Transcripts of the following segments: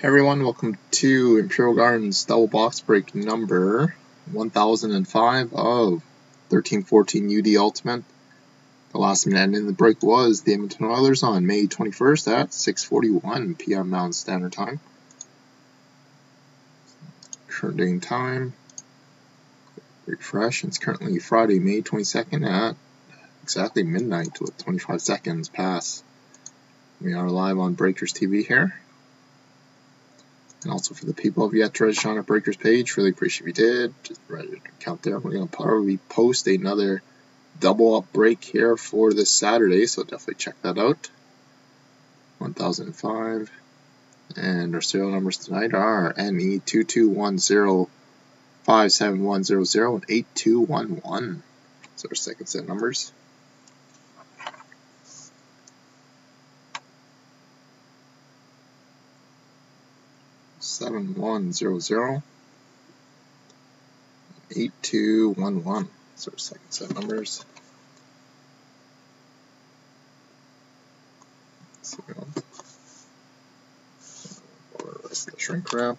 Hey everyone, welcome to Imperial Gardens double box break number 1005 of 1314 UD Ultimate. The last minute in the break was the Edmonton Oilers on May 21st at 6:41 p.m. Mountain Standard Time. Current day and time. Refresh. It's currently Friday, May 22nd at exactly midnight with 25 seconds past. We are live on Breakers TV here. And also for the people have yet to register on our Breakers page, really appreciate if you did. Just ready to count there. We're going to probably post another double up break here for this Saturday, so definitely check that out. 1005. And our serial numbers tonight are NE2210571100 and 8211. So our second set numbers. Seven one zero zero eight two one one. So second set numbers. So rest the shrink wrap.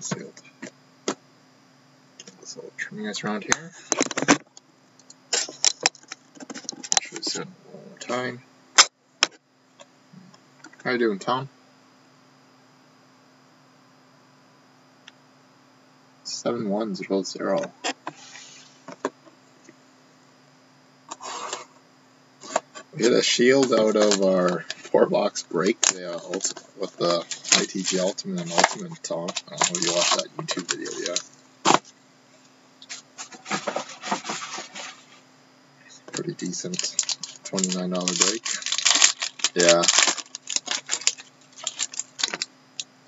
Sealed. This little trimming us around here. Should set one more time. How you doing, Tom? Seven one zero zero. We hit a shield out of our four box break the, uh, with the ITG Ultimate and Ultimate Tom. I don't know if you watched that YouTube video yet. Decent $29 break. Yeah.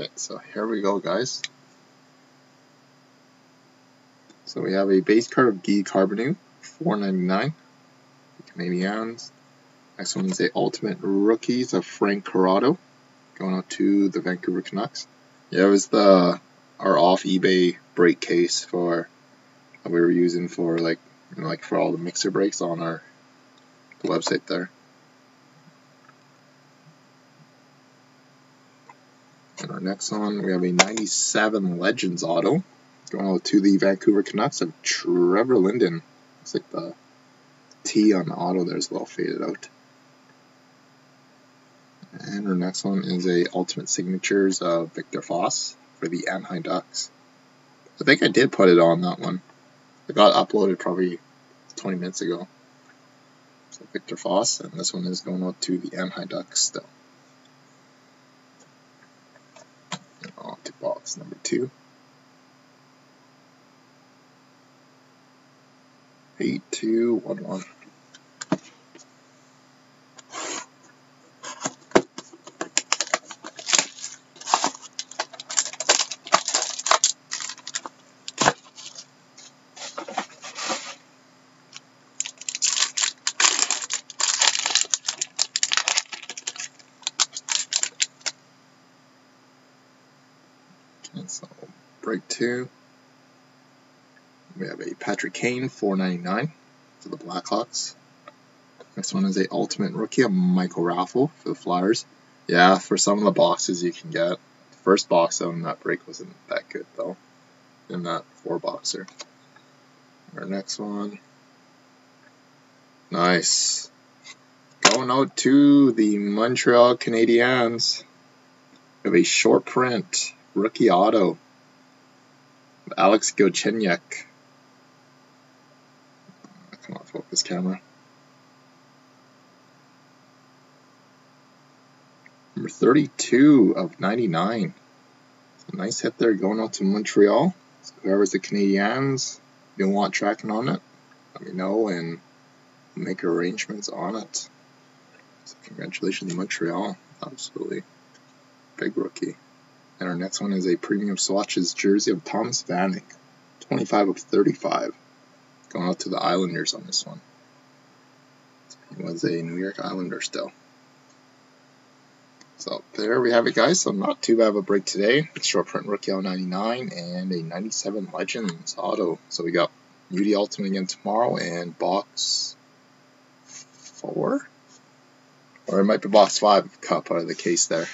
Okay, so here we go, guys. So we have a base card of Guy Carbonneau, $4.99. Canadiens. Next one is a Ultimate Rookies of Frank Corrado, going out to the Vancouver Canucks. Yeah, it was the our off eBay break case for we were using for like you know, like for all the mixer breaks on our the website there. And our next one, we have a 97 Legends auto going to the Vancouver Canucks of Trevor Linden. Looks like the T on the auto there is well faded out. And our next one is a Ultimate Signatures of Viktor Fasth for the Anaheim Ducks. I think I did put it on that one. It got uploaded probably 20 minutes ago. Viktor Fasth, and this one is going out to the Anaheim Ducks still. On to box number two. Eight two one one. Okay, so break two. We have a Patrick Kane, 4.99 for the Blackhawks. Next one is a Ultimate Rookie, a Michael Raffl for the Flyers. Yeah, for some of the boxes you can get. The first box on that break wasn't that good though. In that four boxer. Our next one. Nice. Going out to the Montreal Canadiens. We have a short print rookie auto. Alex Galchenyuk. Come on, focus camera. Number 32 of 99. So nice hit there going out to Montreal. So whoever's the Canadiens, you want tracking on it, let me know and make arrangements on it. So congratulations, Montreal. Absolutely big rookie. And our next one is a premium swatches jersey of Thomas Vanek, 25 of 35. Going out to the Islanders on this one. He was a New York Islander still. So there we have it, guys. So not too bad of a break today. Short print rookie 99 and a 97 Legends auto. So we got UD Ultimate again tomorrow, and box four? Or it might be box five Cup out of the case there.